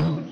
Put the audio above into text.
Oh.